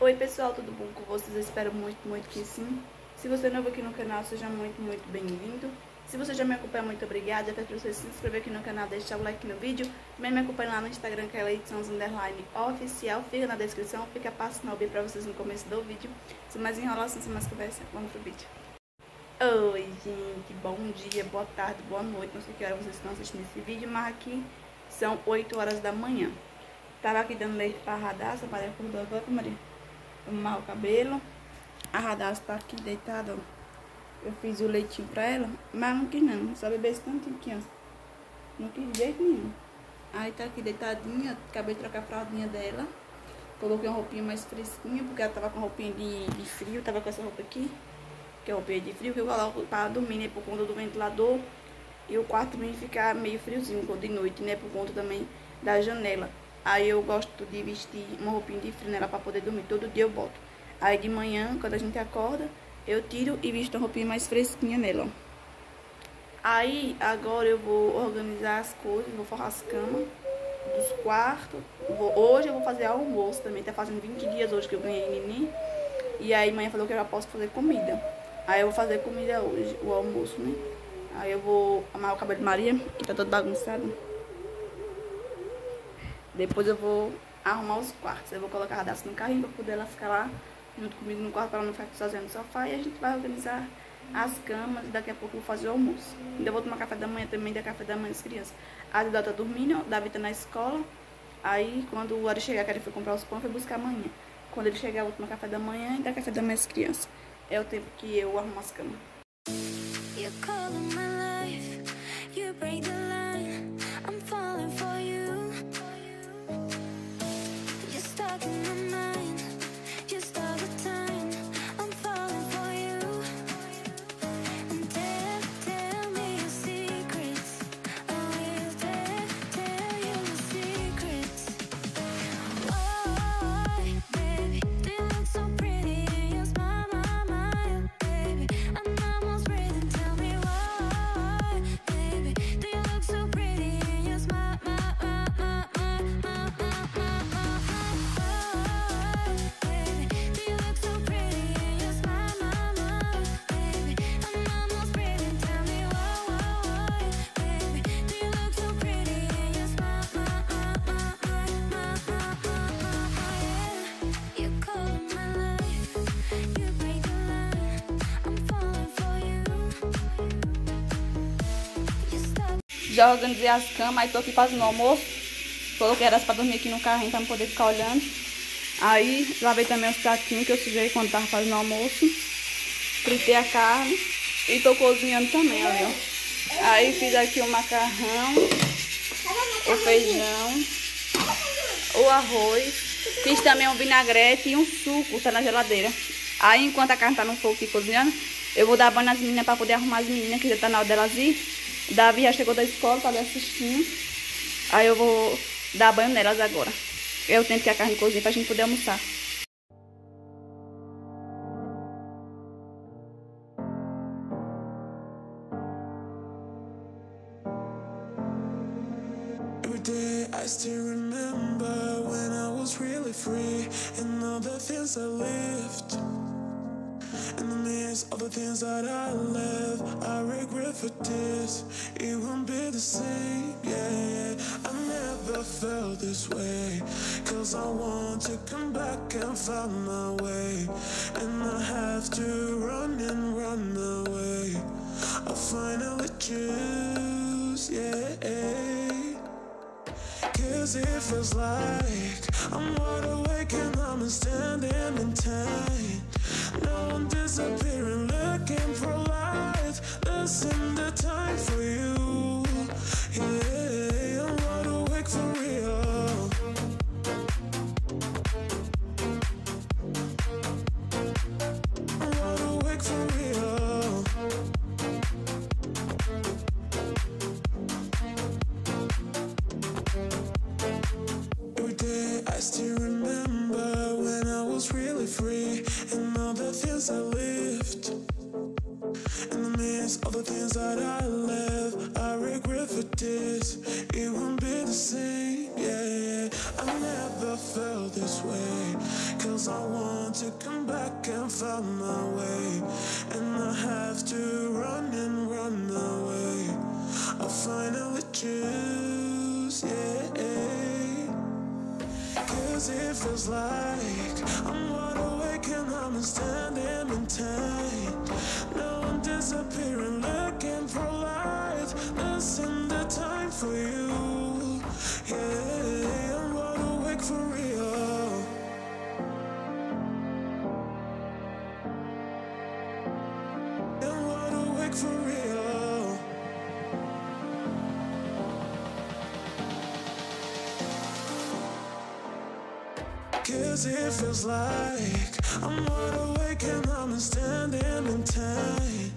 Oi pessoal, tudo bom com vocês? Eu espero muito, muito que sim. Se você é novo aqui no canal, seja muito, muito bem-vindo. Se você já me acompanha, muito obrigada. peço para você se inscrever aqui no canal, deixar o like no vídeo. Também me acompanhe lá no Instagram, que é Leitons Underline Oficial. Fica na descrição, fica passando o para vocês no começo do vídeo. Sem mais enrolação, sem mais conversa, vamos pro vídeo. Oi, gente, bom dia, boa tarde, boa noite. Não sei que hora vocês estão assistindo esse vídeo, mas aqui são 8 horas da manhã. Tava aqui dando leite pra Radassa, Maria acordou agora, Maria arrumar o cabelo. A Radassa tá aqui deitada, ó. Eu fiz o leitinho pra ela, mas não quis não. Só beber esse tantinho aqui, ó. Não quis de jeito nenhum. Aí tá aqui deitadinha, acabei de trocar a fraldinha dela. Coloquei uma roupinha mais fresquinha, porque ela tava com roupinha de, de frio, tava com essa roupa aqui. Que é roupinha de frio, que eu coloco pra dormir, né, por conta do ventilador. E o quarto também fica meio friozinho de noite, né, por conta também da janela. Aí eu gosto de vestir uma roupinha de frio nela pra poder dormir. Todo dia eu boto. Aí de manhã, quando a gente acorda, eu tiro e visto uma roupinha mais fresquinha nela, ó. Aí, agora eu vou organizar as coisas, vou forrar as camas dos quartos. Vou, hoje eu vou fazer almoço também, tá fazendo 20 dias hoje que eu ganhei neném. E aí, mãe falou que eu já posso fazer comida. Aí eu vou fazer comida hoje, o almoço, né? Aí eu vou amarrar o cabelo de Maria, que tá todo bagunçado. Depois eu vou arrumar os quartos. Eu vou colocar a Radassa no carrinho pra poder ela ficar lá junto comigo no quarto pra ela não ficar sozinha no sofá. E a gente vai organizar as camas e daqui a pouco eu vou fazer o almoço. Ainda vou tomar café da manhã também, dar café da manhã das crianças. A Dida tá dormindo, o Davi tá na escola. Aí quando o Ari chegar, que ele foi comprar os pães, foi buscar amanhã. Quando ele chegar, eu vou tomar café da manhã e dar café da manhã às crianças. É o tempo que eu arrumo as camas. Já organizei as camas, aí tô aqui fazendo o almoço. Coloquei elas pra dormir aqui no carrinho pra não poder ficar olhando. Aí lavei também os pratinhos que eu sujei quando tava fazendo o almoço. Fritei a carne e tô cozinhando também, ó. Aí fiz aqui o macarrão, o feijão, o arroz. Fiz também um vinagrete e um suco, tá na geladeira. Aí enquanto a carne tá no fogo aqui cozinhando, eu vou dar banho nas meninas pra poder arrumar as meninas, que já tá na hora delas ir. Davi já chegou da escola, tá ali assistindo. Aí eu vou dar banho nelas agora. Eu tento que a carne cozinhe pra gente poder almoçar. In the the things that I left, I regret for this. It won't be the same, yeah. I never felt this way. Cause I want to come back and find my way. And I have to run and run away. I finally choose, yeah. Cause it feels like I'm wide awake and I'm standing in time. Free and all the things I lived. In the midst of the things that I left, I regret for this. It won't be the same, yeah. I never felt this way, cause I want to come back and find my way. And I have to run and run away. I finally choose, yeah. Cause it feels like I'm wide awake and I'm standing in time. Now I'm disappearing, looking for light. Listen the time for you. Yeah, I'm wide awake for real. I'm wide awake for real. Cause it feels like I'm wide awake and I'm standing in time.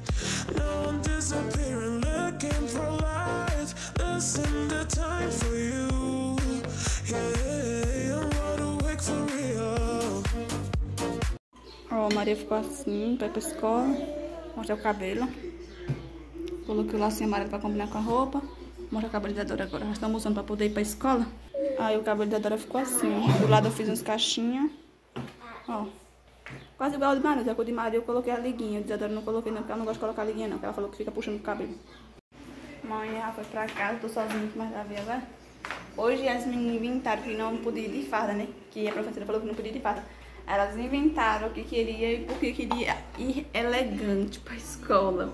Now I'm disappearing, looking for light. Listen the time for you. Yeah, I'm wide awake for real. Ó, a Maria ficou assim, vai pra escola. Mostra o cabelo. Coloquei o lacinho amarelo pra combinar com a roupa. Mostra o cabelo agora. Nós estamos usando pra poder ir pra escola. Aí o cabelo da Dora ficou assim. Do lado eu fiz uns caixinhas. Ó. Quase igual ao de Maria. Só que o de Maria eu coloquei a liguinha. O de Dora não coloquei não, porque ela não gosta de colocar a liguinha não. Porque ela falou que fica puxando o cabelo. Mãe já foi pra casa, tô sozinha com mais Davi agora. Hoje as meninas inventaram que não podia ir de farda, né? Que a professora falou que não podia ir de farda. Elas inventaram o que queria e porque queria ir elegante pra escola.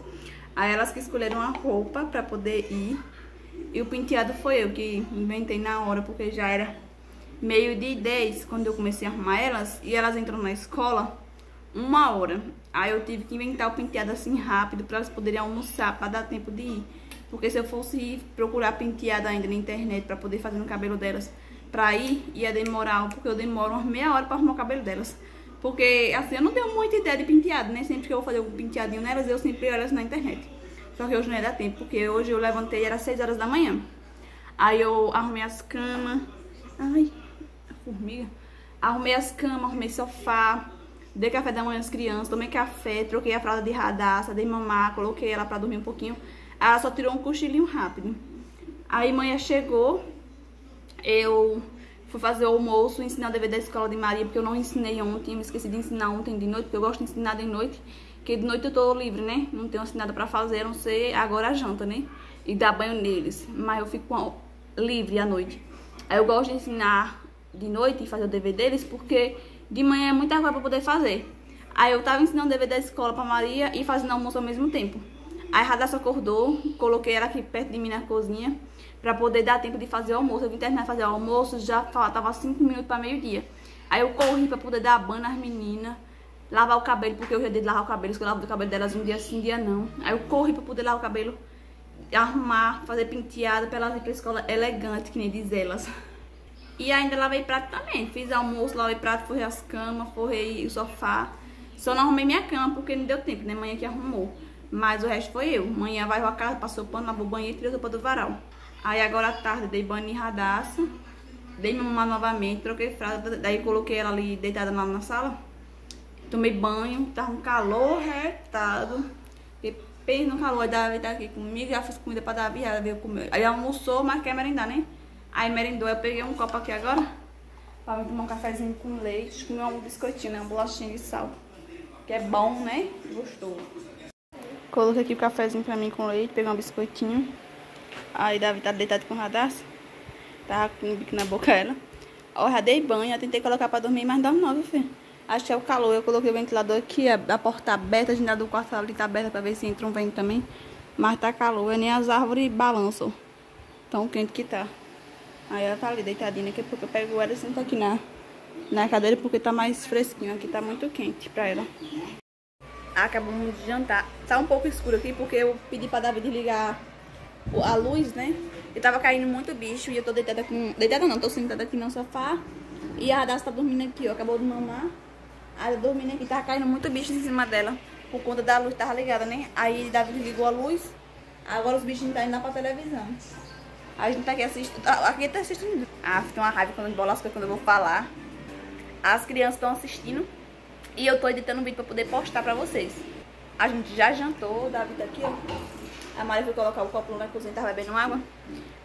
Aí elas que escolheram a roupa pra poder ir. E o penteado foi eu que inventei na hora, porque já era meio de 10 quando eu comecei a arrumar elas. E elas entram na escola uma hora. Aí eu tive que inventar o penteado assim rápido pra elas poderem almoçar, pra dar tempo de ir. Porque se eu fosse procurar penteado ainda na internet pra poder fazer no cabelo delas pra ir, ia demorar, porque eu demoro umas meia hora pra arrumar o cabelo delas. Porque, assim, eu não tenho muita ideia de penteado, né? Sempre que eu vou fazer um penteadinho nelas, eu sempre olho na internet. Só que hoje não ia dar tempo, porque hoje eu levantei, era 6 horas da manhã. Aí eu arrumei as camas. Ai, formiga. Arrumei as camas, arrumei sofá. Dei café da manhã às crianças, tomei café, troquei a fralda de radaça, dei mamar, coloquei ela pra dormir um pouquinho. Ela só tirou um cochilinho rápido. Aí manhã chegou, eu fui fazer o almoço, ensinar o dever da escola de Maria, porque eu não ensinei ontem, eu me esqueci de ensinar ontem de noite, porque eu gosto de ensinar de noite, porque de noite eu tô livre, né? Não tenho assim nada pra fazer, a não ser agora a janta, né? E dar banho neles, mas eu fico livre à noite. Aí eu gosto de ensinar de noite e fazer o dever deles, porque de manhã é muita coisa pra poder fazer. Aí eu tava ensinando o dever da escola pra Maria e fazendo almoço ao mesmo tempo. Aí a Radassa acordou, coloquei ela aqui perto de mim na cozinha pra poder dar tempo de fazer o almoço. Eu vim terminar de fazer o almoço, já faltava 5 minutos pra meio-dia. Aí eu corri pra poder dar banho nas meninas, lavar o cabelo, porque eu já dei de lavar o cabelo, porque eu lavo o cabelo delas um dia sim, um dia não. Aí eu corri pra poder lavar o cabelo, arrumar, fazer penteada pra elas ir pra escola elegante, que nem diz elas. E ainda lavei prato também. Fiz almoço, lavei prato, forrei as camas, forrei o sofá. Só não arrumei minha cama porque não deu tempo, né? Manhã que arrumou. Mas o resto foi eu. Manhã vai a casa, passou pano, lavou o banheiro e tirou a roupa do varal. Aí agora à tarde dei banho em radaça. Dei mamar novamente, troquei fralda. Daí coloquei ela ali deitada lá na sala. Tomei banho, tava um calor retado. Fiquei bem no calor. Aí Davi tá aqui comigo, já fiz comida pra Davi, ela veio comer. Aí almoçou, mas quer merendar, né? Aí merendou, eu peguei um copo aqui agora. Pra tomar um cafezinho com leite, comer um biscoitinho, né? Uma bolachinha de sal. Que é bom, né? Gostoso. Coloquei aqui o cafezinho pra mim com leite, peguei um biscoitinho. Aí Davi tá deitado com o radar. Tava com o bico na boca ela. Ó, já dei banho, já tentei colocar pra dormir, mas não, não, filho. Acho que é o calor. Eu coloquei o ventilador aqui, a, porta aberta, a janela do quarto ali tá aberta pra ver se entra um vento também. Mas tá calor, nem as árvores balançam. Tão quente que tá. Aí ela tá ali deitadinha, daqui a pouco eu pego ela e sento aqui na, na cadeira porque tá mais fresquinho. Aqui tá muito quente pra ela. Acabamos de jantar. Tá um pouco escuro aqui porque eu pedi pra Davi desligar a luz, né? E tava caindo muito bicho e eu tô deitada com... Deitada não, tô sentada aqui no sofá. E a Radassa tá dormindo aqui, ó. Acabou de mamar. Aí ela dormindo aqui, tava caindo muito bicho em cima dela. Por conta da luz tava ligada, né? Aí Davi desligou a luz. Agora os bichinhos tá indo lá pra televisão. A gente tá aqui assistindo. Aqui tá assistindo. Ah, tem uma raiva quando eu bolo as coisas quando eu vou falar. As crianças estão assistindo. E eu tô editando um vídeo pra poder postar pra vocês. A gente já jantou, o Davi tá aqui, ó. A Maria foi colocar o copo na cozinha, tava bebendo água.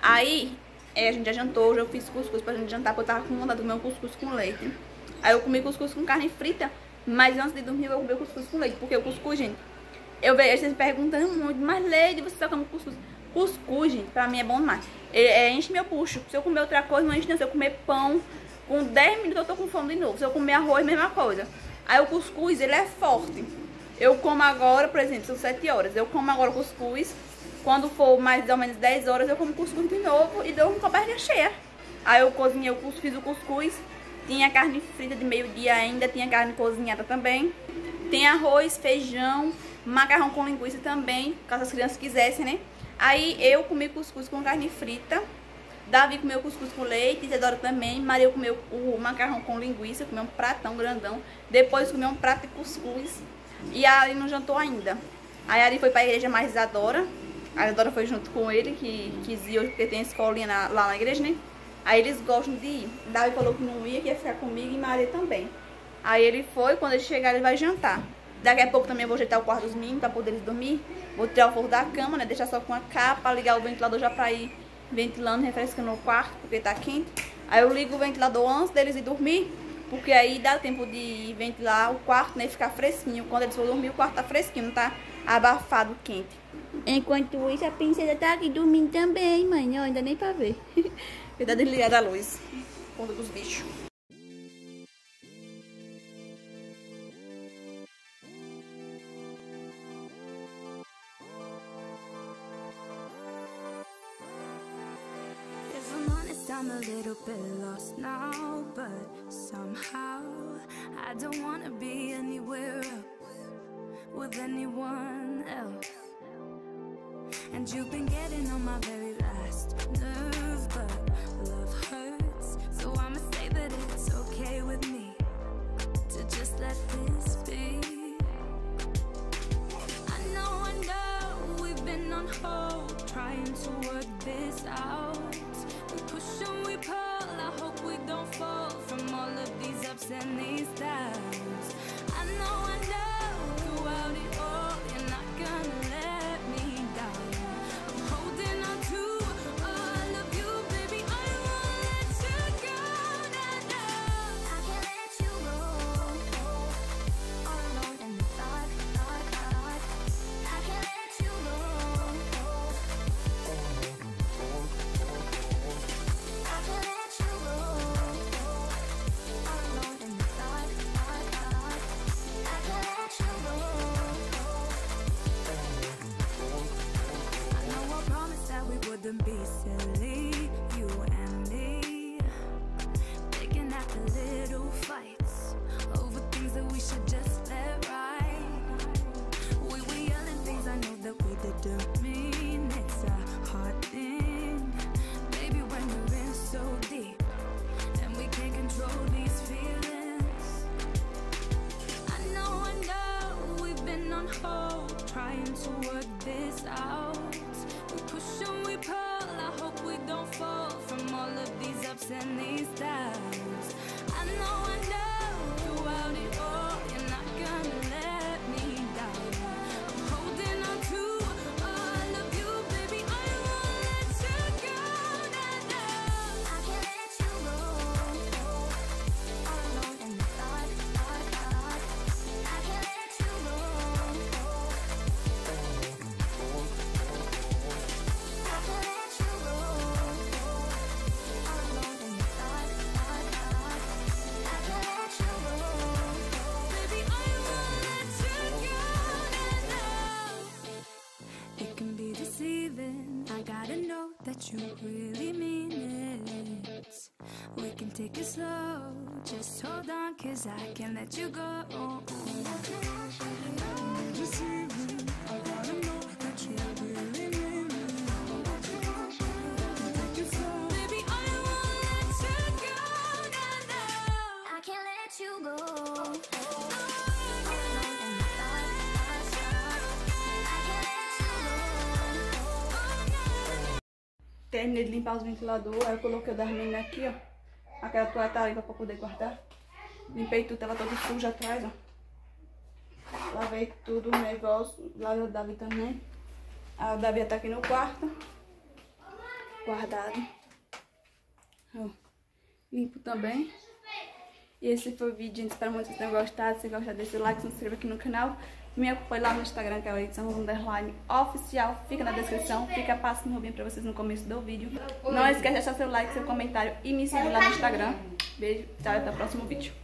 Aí, é, a gente já jantou, já fiz cuscuz pra gente jantar, porque eu tava com vontade de comer um cuscuz com leite. Aí eu comi cuscuz com carne frita, Mas antes de dormir eu comer cuscuz com leite. Porque o cuscuz, gente, eu vejo vocês perguntando muito, mas leite, você só come cuscuz. Cuscuz, gente, pra mim é bom demais. É, é, enche meu puxo. Se eu comer outra coisa, não enche não. Se eu comer pão, com 10 minutos eu tô com fome de novo. Se eu comer arroz, mesma coisa. Aí o cuscuz, ele é forte. Eu como agora, por exemplo, são 7 horas. Eu como agora cuscuz. Quando for mais ou menos 10 horas, eu como cuscuz de novo e dou com a barriga cheia. Aí eu cozinhei cuscuz, fiz o cuscuz. Tinha carne frita de meio-dia ainda, tinha carne cozinhada também. Tem arroz, feijão, macarrão com linguiça também, caso as crianças quisessem, né? Aí eu comi cuscuz com carne frita. Davi comeu cuscuz com leite, Isadora também. Maria comeu o macarrão com linguiça, comeu um pratão grandão. Depois comeu um prato de cuscuz. E a Ari não jantou ainda. Aí a Ari foi pra igreja mais Isadora. A Isadora foi junto com ele, que quis ir hoje, porque tem escolinha na, lá na igreja, né? Aí eles gostam de ir. Davi falou que não ia, que ia ficar comigo e Maria também. Aí ele foi, quando ele chegar ele vai jantar. Daqui a pouco também eu vou ajeitar o quarto dos meninos pra poder eles dormir. Vou tirar o forro da cama, né? Deixar só com a capa, ligar o ventilador já pra ir ventilando, refrescando o quarto, porque tá quente. Aí eu ligo o ventilador antes deles ir dormir, porque aí dá tempo de ventilar o quarto, né? Ficar fresquinho. Quando eles for dormir, o quarto tá fresquinho, não tá abafado, quente. Enquanto isso, a princesa tá aqui dormindo também, mãe. Eu ainda nem pra ver. Cuidado de ligar a luz. Conta dos bichos. I'm a little bit lost now, but somehow I don't wanna be anywhere else with anyone else. And you've been getting on my very last nerve, be silly, take it slow. Just hold on, cause I can't let you go. Baby, I let you go. Let you go. Terminei de limpar os ventiladores, aí eu coloquei o das meninas aqui, ó. Aquela toalha tá limpa pra poder guardar. Limpei tudo, tava todo sujo atrás, ó. Lavei tudo o negócio, lavei o Davi também. A Davi tá aqui no quarto. Guardado. Ó. Limpo também. E esse foi o vídeo, gente. Espero muito que vocês tenham gostado. Se gostar, deixa o like, se inscreva aqui no canal. Me acompanhe lá no Instagram, que é o edição underline oficial. Fica na descrição, fica passando rubinho pra vocês no começo do vídeo. Não esquece de deixar seu like, seu comentário e me seguir lá no Instagram. Beijo, tchau até o próximo vídeo.